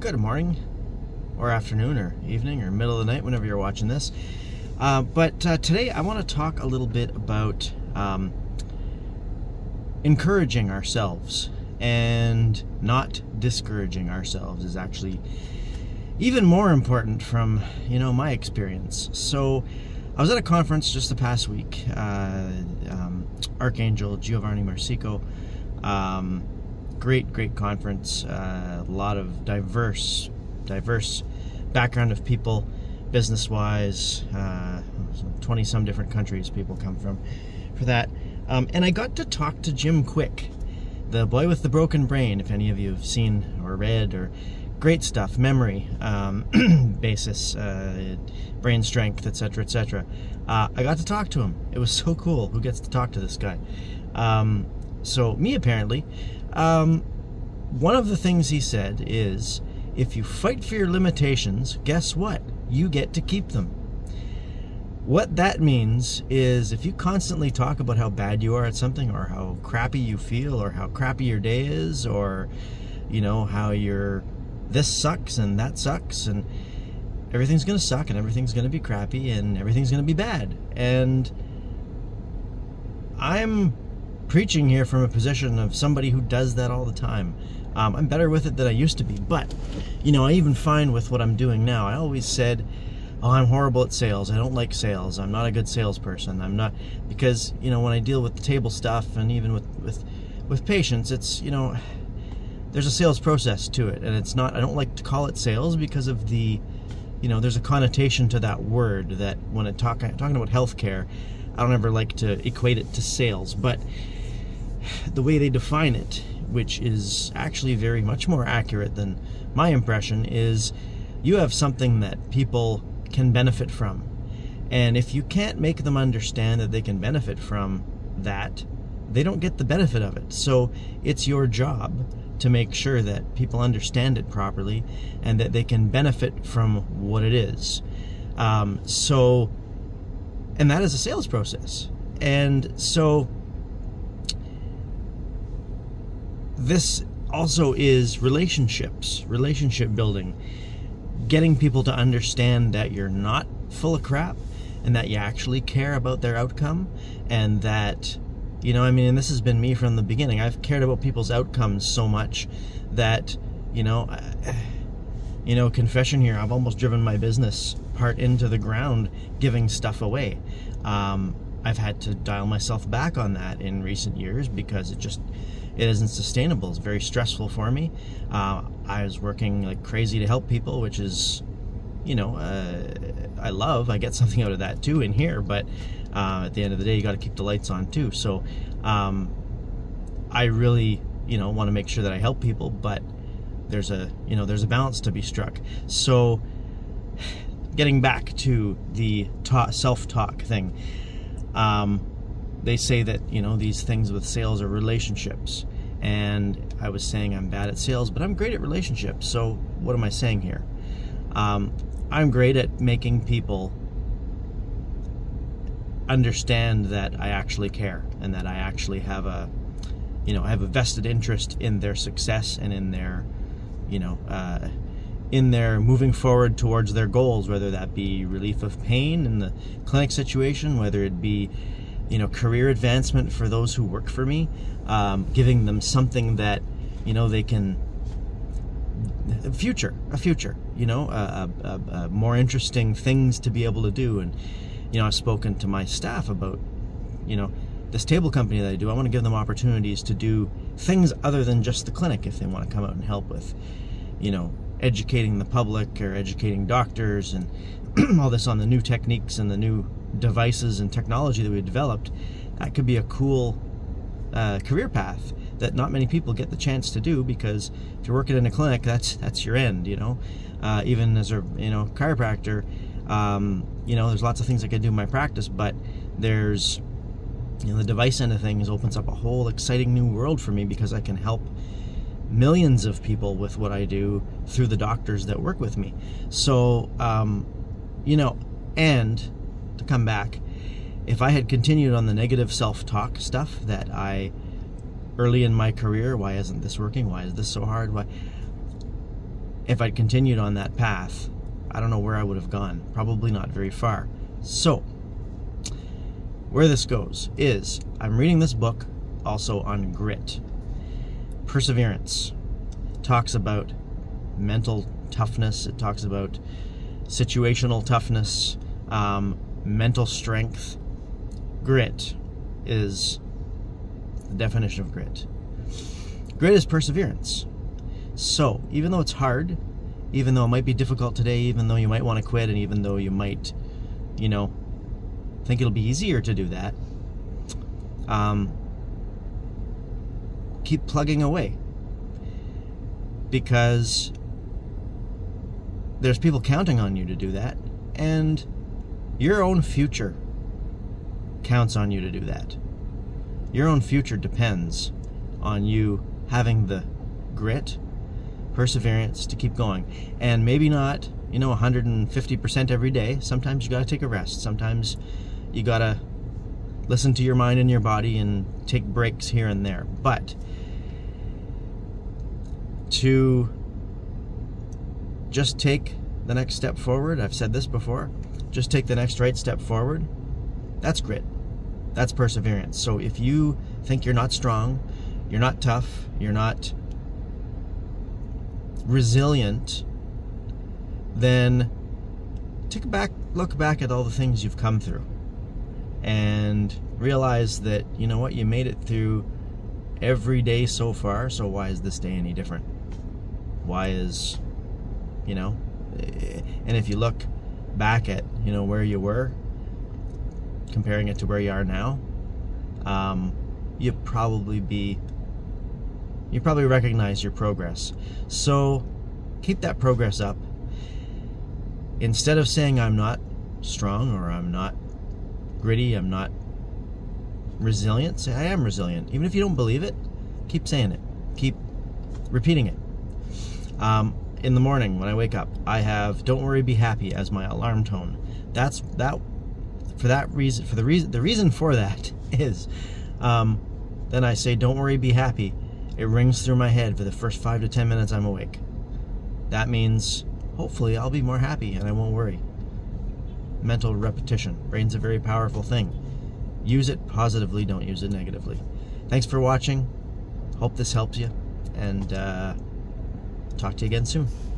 good morning, or afternoon, or evening, or middle of the night, whenever you're watching this. Uh, but uh, today I want to talk a little bit about um, encouraging ourselves and not discouraging ourselves is actually even more important from you know my experience. So I was at a conference just the past week. Uh, um, Archangel Giovanni Marsico. Um, great, great conference. Uh, a lot of diverse, diverse background of people, business-wise. Uh, some different countries people come from for that. Um, and I got to talk to Jim Kwik, the boy with the broken brain. If any of you have seen or read or great stuff, memory um, basis, uh, brain strength, etc., etc. Uh, I got to talk to him. It was so cool. Who gets to talk to this guy? Um, so me apparently. Um, one of the things he said is, if you fight for your limitations, guess what? You get to keep them. What that means is if you constantly talk about how bad you are at something or how crappy you feel or how crappy your day is or you know how you're this sucks and that sucks and everything's going to suck and everything's going to be crappy and everything's going to be bad. And I'm preaching here from a position of somebody who does that all the time. Um, I'm better with it than I used to be. But, you know, I even find with what I'm doing now, I always said, oh, I'm horrible at sales. I don't like sales. I'm not a good salesperson. I'm not, because, you know, when I deal with the table stuff and even with, with, with patients, it's, you know, there's a sales process to it. And it's not, I don't like to call it sales because of the, you know, there's a connotation to that word that when I talk, talking about healthcare, I don't ever like to equate it to sales. But the way they define it, which is actually very much more accurate than my impression, is you have something that people can benefit from. And if you can't make them understand that they can benefit from that, they don't get the benefit of it. So it's your job to make sure that people understand it properly and that they can benefit from what it is. Um, so, and that is a sales process. And so, this also is relationships, relationship building, getting people to understand that you're not full of crap and that you actually care about their outcome and that you know, I mean, and this has been me from the beginning. I've cared about people's outcomes so much that, you know, you know, confession here, I've almost driven my business part into the ground giving stuff away. Um, I've had to dial myself back on that in recent years because it just it isn't sustainable. It's very stressful for me. Uh, I was working like crazy to help people, which is, you know, uh, I love. I get something out of that too in here, but uh, at the end of the day, you got to keep the lights on too. So um, I really, you know, want to make sure that I help people, but there's a, you know, there's a balance to be struck. So getting back to the ta- self-talk thing, um, they say that you know these things with sales are relationships, and I was saying I'm bad at sales, but I'm great at relationships. So what am I saying here? Um, I'm great at making people understand that I actually care and that I actually have a, you know, I have a vested interest in their success and in their, you know, uh, in their moving forward towards their goals, whether that be relief of pain in the clinic situation, whether it be, you know, career advancement for those who work for me, um, giving them something that, you know, they can a future, a future, you know, a, more interesting things to be able to do. And, you know, I've spoken to my staff about, you know, this table company that I do. I want to give them opportunities to do things other than just the clinic if they want to come out and help with, you know, educating the public or educating doctors and all this on the new techniques and the new devices and technology that we developed. That could be a cool uh, career path that not many people get the chance to do because if you're working in a clinic, that's that's your end. You know, uh, even as a you know chiropractor, um, you know, there's lots of things I can do in my practice, but there's you know the device end of things opens up a whole exciting new world for me because I can help millions of people with what I do through the doctors that work with me. So, um, you know, and to come back, if I had continued on the negative self-talk stuff that I early in my career, why isn't this working? Why is this so hard? Why if I'd continued on that path, I don't know where I would have gone. Probably not very far. So, where this goes is I'm reading this book also on grit, perseverance. It talks about mental toughness, it talks about situational toughness, um, mental strength. Grit is the definition of grit. Grit is perseverance. So, even though it's hard, even though it might be difficult today, even though you might want to quit, and even though you might, you know, think it'll be easier to do that, um, keep plugging away. Because there's people counting on you to do that, and your own future counts on you to do that. Your own future depends on you having the grit, perseverance to keep going. And maybe not, you know, 150% every day. Sometimes you got to take a rest. Sometimes you got to listen to your mind and your body and take breaks here and there. But to just take the next step forward, I've said this before, just take the next right step forward, that's grit. That's perseverance. So if you think you're not strong, you're not tough, you're not resilient, then take a back look back at all the things you've come through and realize that you know what you made it through every day so far so why is this day any different why is you know and if you look back at you know where you were comparing it to where you are now um, you probably be you probably recognize your progress. So keep that progress up. Instead of saying i'm not strong or i'm not gritty i'm not resilient say i am resilient. Even if you don't believe it keep saying it. Keep repeating it um, in the morning when I wake up, I have "Don't worry, be happy" as my alarm tone. That's that. For that reason, for the reason, the reason for that is, um, then I say "Don't worry, be happy." It rings through my head for the first five to ten minutes I'm awake. That means hopefully I'll be more happy and I won't worry. Mental repetition. Brain's a very powerful thing. Use it positively, don't use it negatively. Thanks for watching. Hope this helps you. And uh, talk to you again soon.